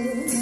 you.